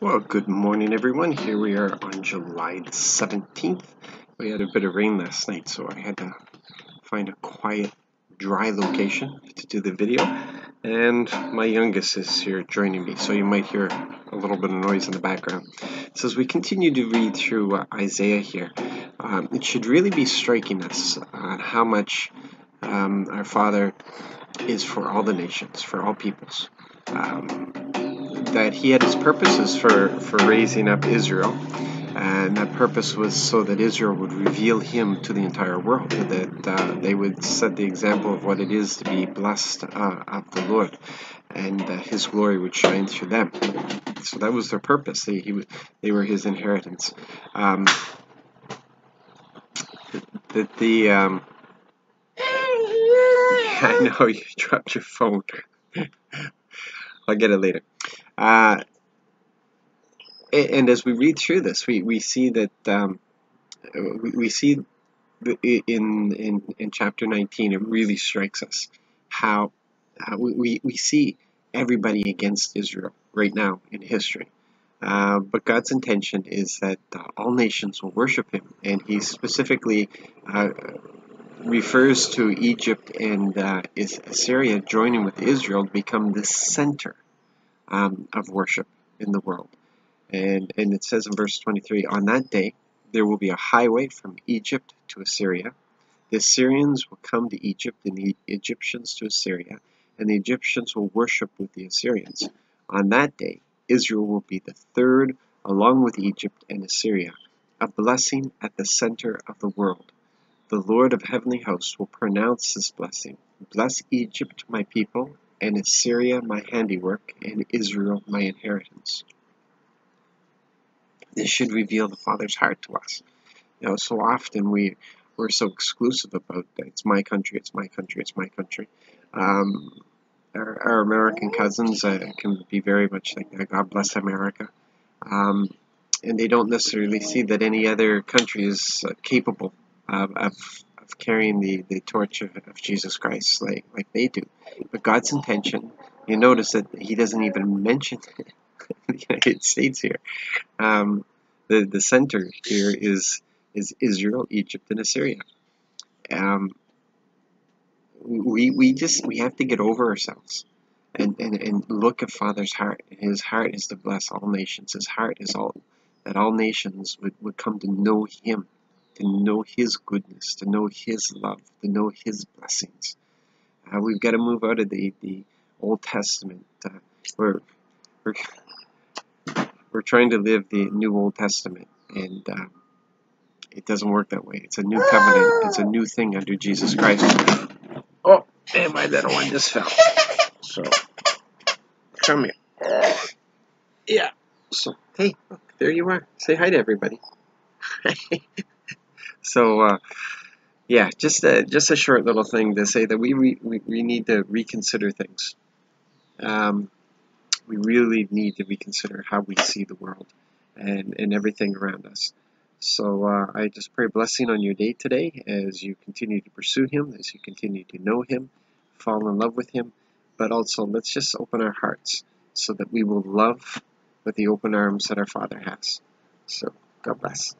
Well, good morning, everyone. Here we are on July the 17th. We had a bit of rain last night, so I had to find a quiet, dry location to do the video. And my youngest is here joining me, so you might hear a little bit of noise in the background. So, as we continue to read through uh, Isaiah here, um, it should really be striking us on how much um, our Father is for all the nations, for all peoples. Um, that he had his purposes for, for raising up Israel, and that purpose was so that Israel would reveal him to the entire world, that uh, they would set the example of what it is to be blessed uh, of the Lord, and uh, his glory would shine through them. So that was their purpose. They, he, they were his inheritance. Um, that the um, I know you dropped your phone. I'll get it later. Uh, and as we read through this, we, we see that um, we, see in, in in chapter 19, it really strikes us how we, we see everybody against Israel right now in history. Uh, but God's intention is that uh, all nations will worship Him, and He specifically uh, refers to Egypt and uh, Assyria joining with Israel to become the center um, of worship in the world. And, and it says in verse 23 On that day, there will be a highway from Egypt to Assyria. The Assyrians will come to Egypt, and the Egyptians to Assyria, and the Egyptians will worship with the Assyrians. On that day, Israel will be the third, along with Egypt and Assyria, a blessing at the center of the world. The Lord of heavenly hosts will pronounce this blessing Bless Egypt, my people, and Assyria my handiwork, and Israel my inheritance. This should reveal the Father's heart to us. You know, so often we we're so exclusive about that. it's my country, it's my country, it's my country. Um, our, our, American cousins uh, can be very much like that. God bless America. Um, and they don't necessarily see that any other country is uh, capable of, of of carrying the, the torch of, of Jesus Christ like, like they do. But God's intention, you notice that He doesn't even mention the United States here. Um, the, the center here is, is Israel, Egypt, and Assyria. Um, we, we just we have to get over ourselves and, and, and look at Father's heart. His heart is to bless all nations. His heart is all that all nations would, would come to know Him to know His goodness, to know His love, to know His blessings. Uh, we've got to move out of the, the Old Testament. Uh, we're, we're, we're trying to live the New Old Testament, and uh, it doesn't work that way. It's a new covenant, it's a new thing under Jesus Christ. Oh, and my little one just fell. So, come here. Yeah. So, hey, look, there you are. Say hi to everybody. So, uh, yeah, just a, just a short little thing to say that we, we, we need to reconsider things. Um, we really need to reconsider how we see the world and, and everything around us. So uh, I just pray blessing on your day today as you continue to pursue Him, as you continue to know Him, fall in love with Him, but also let's just open our hearts so that we will love with the open arms that our Father has. So God bless.